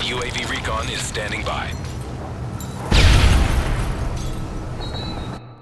UAV recon is standing by.